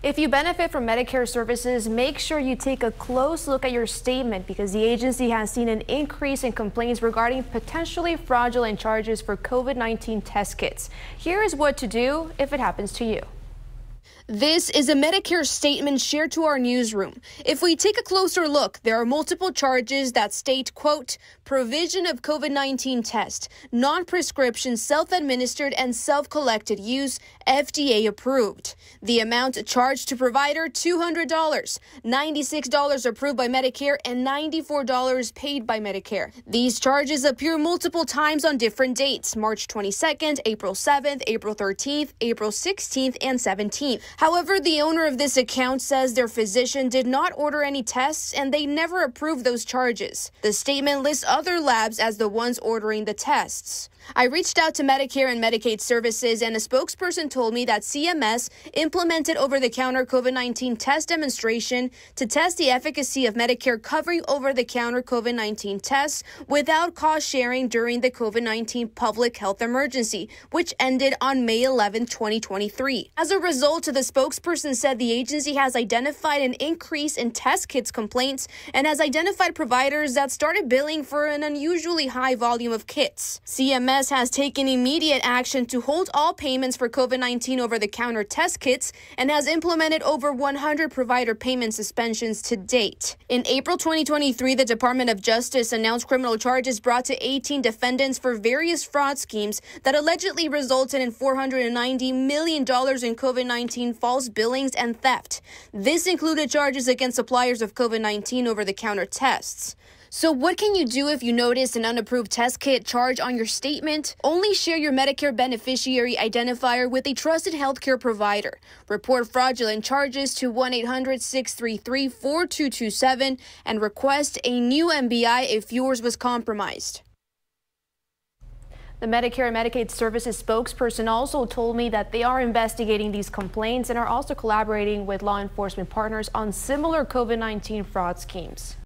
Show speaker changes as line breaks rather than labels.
If you benefit from Medicare services, make sure you take a close look at your statement because the agency has seen an increase in complaints regarding potentially fraudulent charges for COVID-19 test kits. Here is what to do if it happens to you.
This is a Medicare statement shared to our newsroom. If we take a closer look, there are multiple charges that state, quote, provision of COVID-19 test, non-prescription, self-administered and self-collected use, FDA approved. The amount charged to provider, $200, $96 approved by Medicare and $94 paid by Medicare. These charges appear multiple times on different dates, March 22nd, April 7th, April 13th, April 16th, and 17th. However, the owner of this account says their physician did not order any tests and they never approved those charges. The statement lists other labs as the ones ordering the tests. I reached out to Medicare and Medicaid services, and a spokesperson told me that CMS implemented over the counter COVID 19 test demonstration to test the efficacy of Medicare covering over the counter COVID 19 tests without cost sharing during the COVID 19 public health emergency, which ended on May 11, 2023. As a result, of the spokesperson said the agency has identified an increase in test kits complaints and has identified providers that started billing for an unusually high volume of kits. CMS has taken immediate action to hold all payments for COVID 19 over the counter test kits and has implemented over 100 provider payment suspensions to date. In April 2023, the Department of Justice announced criminal charges brought to 18 defendants for various fraud schemes that allegedly resulted in $490 million in COVID 19 false billings and theft. This included charges against suppliers of COVID 19 over the counter tests. So, what can you do if you notice an unapproved test kit charge on your statement? Only share your Medicare beneficiary identifier with a trusted healthcare provider. Report fraudulent charges to 1 800 633 4227 and request a new MBI if yours was compromised.
The Medicare and Medicaid Services spokesperson also told me that they are investigating these complaints and are also collaborating with law enforcement partners on similar COVID-19 fraud schemes.